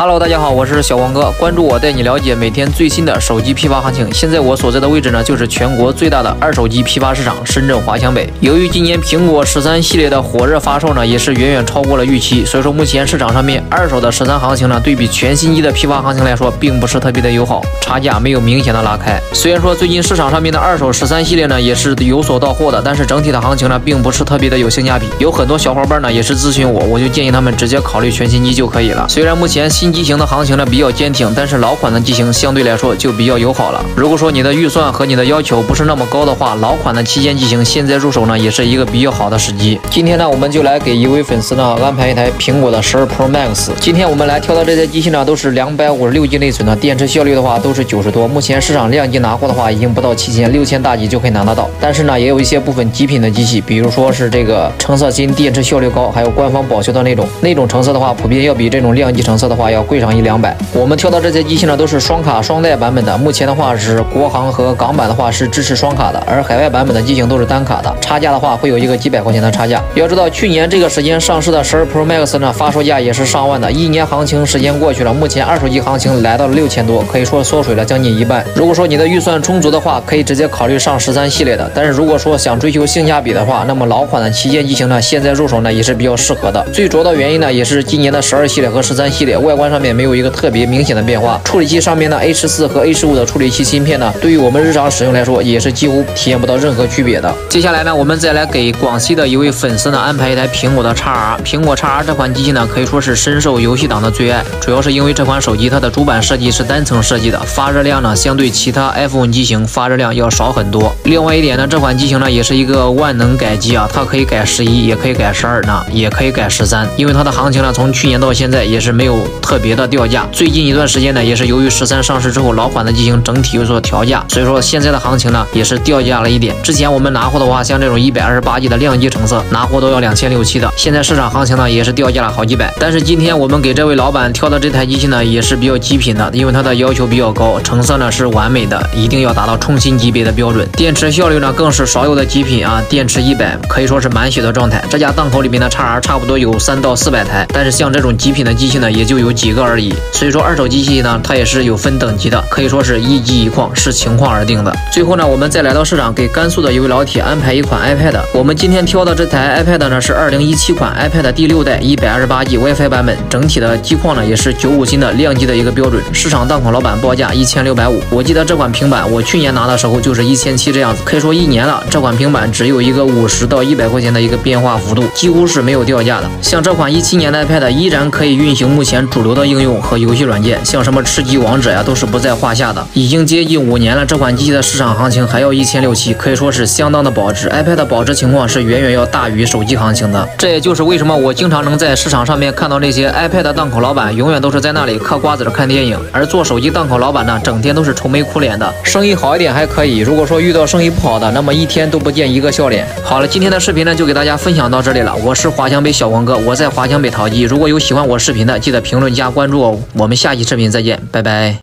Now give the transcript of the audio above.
Hello，大家好，我是小王哥，关注我带你了解每天最新的手机批发行情。现在我所在的位置呢，就是全国最大的二手机批发市场——深圳华强北。由于今年苹果十三系列的火热发售呢，也是远远超过了预期，所以说目前市场上面二手的十三行情呢，对比全新机的批发行情来说，并不是特别的友好，差价没有明显的拉开。虽然说最近市场上面的二手十三系列呢，也是有所到货的，但是整体的行情呢，并不是特别的有性价比。有很多小伙伴呢，也是咨询我，我就建议他们直接考虑全新机就可以了。虽然目前新机型的行情呢比较坚挺，但是老款的机型相对来说就比较友好了。如果说你的预算和你的要求不是那么高的话，老款的旗舰机型现在入手呢也是一个比较好的时机。今天呢，我们就来给一位粉丝呢安排一台苹果的十二 Pro Max。今天我们来挑的这台机器呢都是两百五十六 G 内存的，电池效率的话都是九十多。目前市场量级拿货的话已经不到七千，六千大几就可以拿得到。但是呢，也有一些部分极品的机器，比如说是这个橙色芯，电池效率高，还有官方保修的那种，那种橙色的话，普遍要比这种亮级橙色的话要。要贵上一两百。我们挑的这些机器呢，都是双卡双待版本的。目前的话是国行和港版的话是支持双卡的，而海外版本的机型都是单卡的。差价的话会有一个几百块钱的差价。要知道去年这个时间上市的十二 Pro Max 呢，发售价也是上万的。一年行情时间过去了，目前二手机行情来到了六千多，可以说缩水了将近一半。如果说你的预算充足的话，可以直接考虑上十三系列的。但是如果说想追求性价比的话，那么老款的旗舰机型呢，现在入手呢也是比较适合的。最主要的原因呢，也是今年的十二系列和十三系列外观。上面没有一个特别明显的变化，处理器上面的 A 十四和 A 十五的处理器芯片呢，对于我们日常使用来说，也是几乎体验不到任何区别的。接下来呢，我们再来给广西的一位粉丝呢安排一台苹果的 x R。苹果 x R 这款机器呢，可以说是深受游戏党的最爱，主要是因为这款手机它的主板设计是单层设计的，发热量呢相对其他 iPhone 机型发热量要少很多。另外一点呢，这款机型呢也是一个万能改机啊，它可以改十一，也可以改十二呢，也可以改十三。因为它的行情呢，从去年到现在也是没有特。别的掉价，最近一段时间呢，也是由于十三上市之后，老款的机型整体有所调价，所以说现在的行情呢，也是掉价了一点。之前我们拿货的话，像这种一百二十八 G 的亮机成色，拿货都要两千六七的，现在市场行情呢，也是掉价了好几百。但是今天我们给这位老板挑的这台机器呢，也是比较极品的，因为它的要求比较高，成色呢是完美的，一定要达到冲新级别的标准。电池效率呢，更是少有的极品啊，电池一百可以说是满血的状态。这家档口里面的叉 R 差不多有三到四百台，但是像这种极品的机器呢，也就有几个而已。所以说二手机器呢，它也是有分等级的，可以说是一机一况，视情况而定的。最后呢，我们再来到市场，给甘肃的一位老铁安排一款 iPad。我们今天挑的这台 iPad 呢，是二零一七款 iPad 第六代一百二十八 G WiFi 版本，整体的机况呢也是九五新的亮机的一个标准。市场档口老板报价一千六百五，我记得这款平板我去年拿的时候就是一千七这样子，可以说一年了，这款平板只有一个五十到一百块钱的一个变化幅度，几乎是没有掉价的。像这款一七年的 iPad 依然可以运行目前主流的应用和游。戏软件像什么吃鸡王者呀，都是不在话下的。已经接近五年了，这款机器的市场行情还要一千六七，可以说是相当的保值。iPad 的保值情况是远远要大于手机行情的。这也就是为什么我经常能在市场上面看到那些 iPad 档口老板，永远都是在那里嗑瓜子看电影，而做手机档口老板呢，整天都是愁眉苦脸的。生意好一点还可以，如果说遇到生意不好的，那么一天都不见一个笑脸。好了，今天的视频呢就给大家分享到这里了。我是华强北小王哥，我在华强北淘机。如果有喜欢我视频的，记得评论加关注哦。我们下期视频再见，拜拜。